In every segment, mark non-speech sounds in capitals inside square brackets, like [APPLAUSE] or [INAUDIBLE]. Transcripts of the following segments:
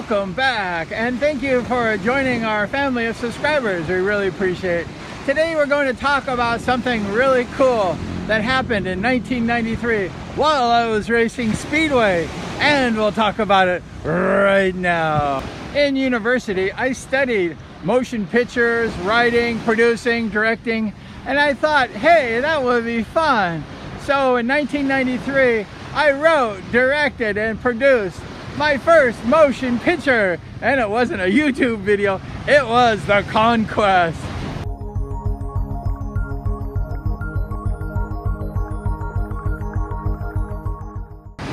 welcome back and thank you for joining our family of subscribers. We really appreciate it. Today we're going to talk about something really cool that happened in 1993 while I was racing Speedway and we'll talk about it right now. In university, I studied motion pictures, writing, producing, directing, and I thought, hey, that would be fun. So in 1993, I wrote, directed, and produced my first motion picture. And it wasn't a YouTube video, it was The Conquest.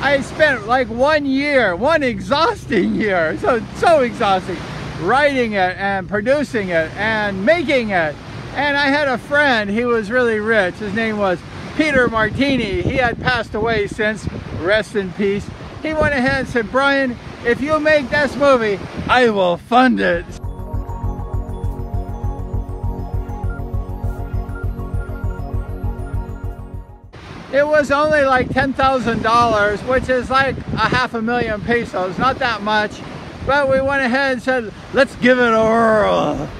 I spent like one year, one exhausting year, so so exhausting, writing it and producing it and making it. And I had a friend, he was really rich. His name was Peter Martini. He had passed away since, rest in peace he went ahead and said, Bryan, if you make this movie, I will fund it. It was only like $10,000, which is like a half a million pesos, not that much. But we went ahead and said, let's give it a whirl.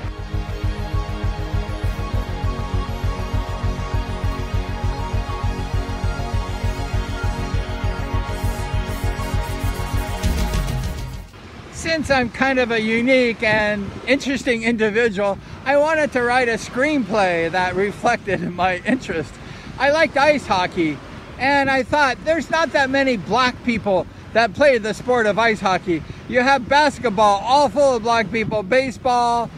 Since I'm kind of a unique and interesting individual, I wanted to write a screenplay that reflected [LAUGHS] my interest. I liked ice hockey, and I thought there's not that many black people that play the sport of ice hockey. You have basketball, all full of black people, baseball,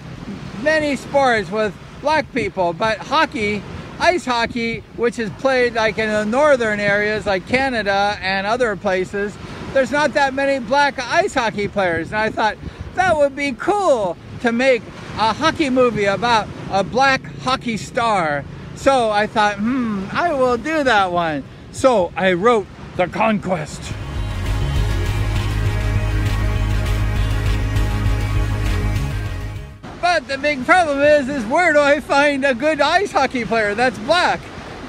many sports with black people, but hockey, ice hockey, which is played like in the northern areas like Canada and other places, there's not that many black ice hockey players. And I thought that would be cool to make a hockey movie about a black hockey star. So I thought, hmm, I will do that one. So I wrote The Conquest. But the big problem is, is where do I find a good ice hockey player that's black?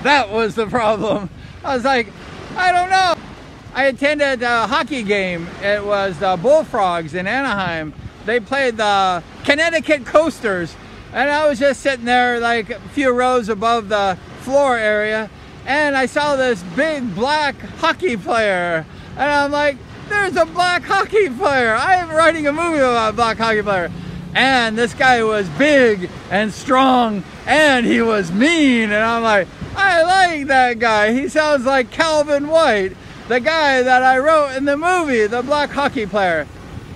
That was the problem. I was like, I don't know. I attended a hockey game. It was the Bullfrogs in Anaheim. They played the Connecticut Coasters. And I was just sitting there like a few rows above the floor area. And I saw this big black hockey player. And I'm like, there's a black hockey player. I am writing a movie about a black hockey player. And this guy was big and strong and he was mean. And I'm like, I like that guy. He sounds like Calvin White the guy that I wrote in the movie, the black hockey player.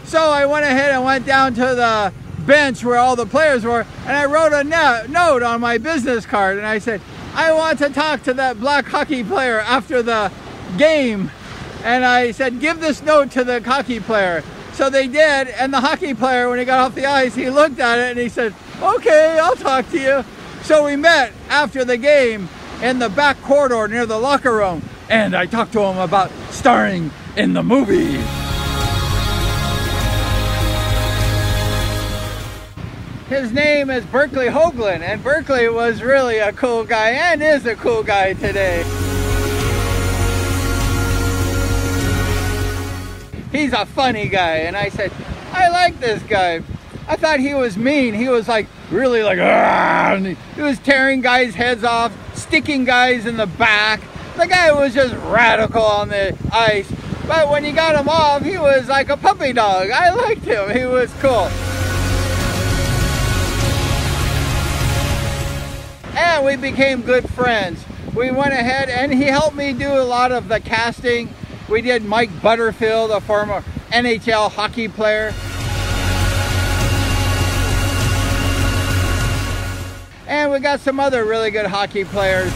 So I went ahead and went down to the bench where all the players were and I wrote a note on my business card and I said, I want to talk to that black hockey player after the game. And I said, give this note to the hockey player. So they did, and the hockey player, when he got off the ice, he looked at it and he said, okay, I'll talk to you. So we met after the game in the back corridor near the locker room and I talked to him about starring in the movie. His name is Berkeley Hoagland, and Berkeley was really a cool guy and is a cool guy today. He's a funny guy, and I said, I like this guy. I thought he was mean. He was like really like, he was tearing guys' heads off, sticking guys in the back, the guy was just radical on the ice. But when you got him off, he was like a puppy dog. I liked him. He was cool. And we became good friends. We went ahead and he helped me do a lot of the casting. We did Mike Butterfield, a former NHL hockey player. And we got some other really good hockey players.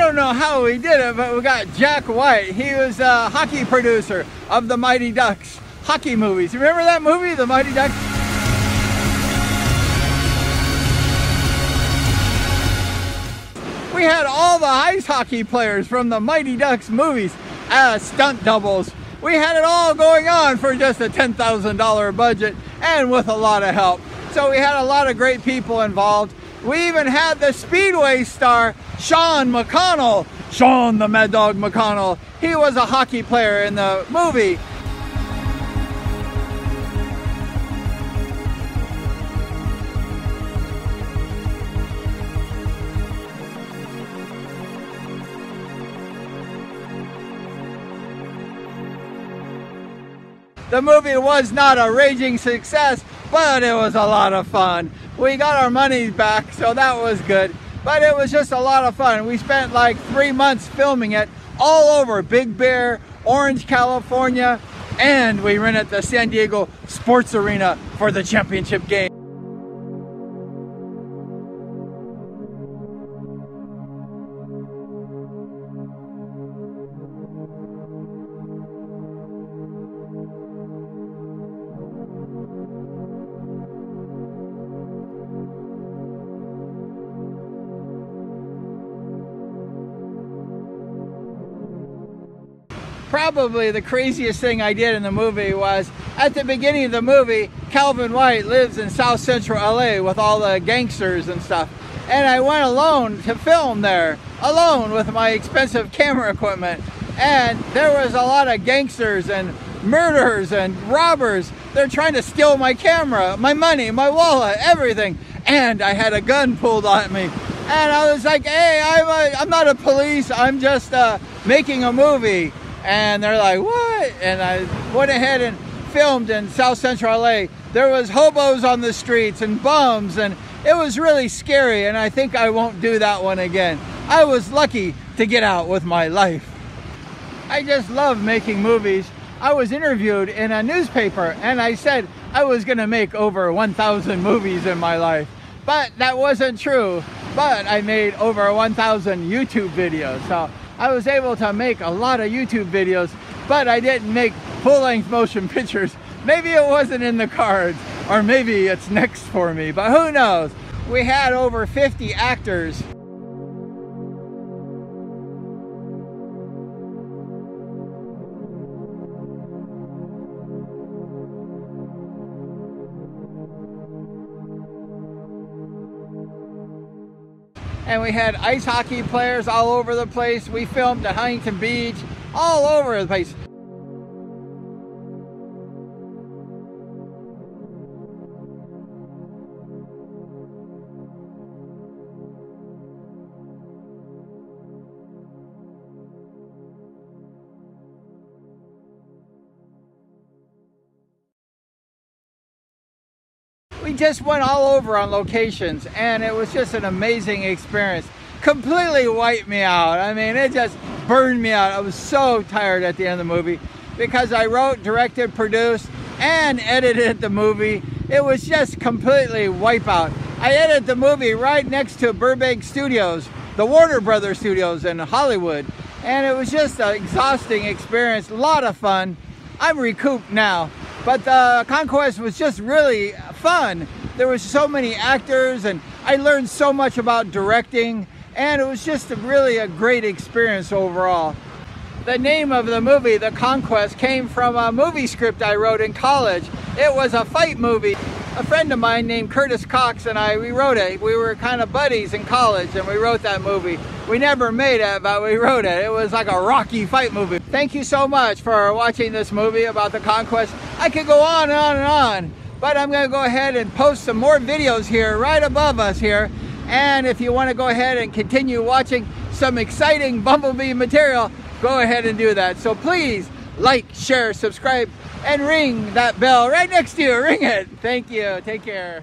Don't know how we did it, but we got Jack White. He was a hockey producer of the Mighty Ducks hockey movies. Remember that movie, The Mighty Ducks? We had all the ice hockey players from the Mighty Ducks movies as stunt doubles. We had it all going on for just a $10,000 budget and with a lot of help. So we had a lot of great people involved. We even had the Speedway star, Sean McConnell, Sean the Mad Dog McConnell. He was a hockey player in the movie. The movie was not a raging success, but it was a lot of fun. We got our money back, so that was good. But it was just a lot of fun. We spent like three months filming it all over Big Bear, Orange, California, and we rented the San Diego Sports Arena for the championship game. Probably the craziest thing I did in the movie was at the beginning of the movie, Calvin White lives in South Central LA with all the gangsters and stuff. And I went alone to film there, alone with my expensive camera equipment. And there was a lot of gangsters and murderers and robbers. They're trying to steal my camera, my money, my wallet, everything. And I had a gun pulled on me. And I was like, hey, I'm, a, I'm not a police, I'm just uh, making a movie and they're like, what? And I went ahead and filmed in South Central LA. There was hobos on the streets and bums, and it was really scary, and I think I won't do that one again. I was lucky to get out with my life. I just love making movies. I was interviewed in a newspaper, and I said I was gonna make over 1,000 movies in my life. But that wasn't true. But I made over 1,000 YouTube videos. So I was able to make a lot of YouTube videos, but I didn't make full-length motion [LAUGHS] pictures. Maybe it wasn't in the cards, or maybe it's next for me, but who knows? We had over 50 actors and we had ice hockey players all over the place. We filmed at Huntington Beach, all over the place. We just went all over on locations and it was just an amazing experience. Completely wiped me out. I mean, it just burned me out. I was so tired at the end of the movie because I wrote, directed, produced, and edited the movie. It was just completely wipeout. I edited the movie right next to Burbank Studios, the Warner Brothers Studios in Hollywood. And it was just an exhausting experience, a lot of fun. I'm recouped now. But the Conquest was just really fun. There was so many actors and I learned so much about directing and it was just a really a great experience overall. The name of the movie, The Conquest, came from a movie script I wrote in college. It was a fight movie. A friend of mine named Curtis Cox and I, we wrote it. We were kind of buddies in college and we wrote that movie. We never made it, but we wrote it. It was like a rocky fight movie. Thank you so much for watching this movie about the conquest. I could go on and on and on, but I'm gonna go ahead and post some more videos here right above us here. And if you wanna go ahead and continue watching some exciting Bumblebee material, go ahead and do that. So please like, share, subscribe, and ring that bell right next to you. Ring it. Thank you. Take care.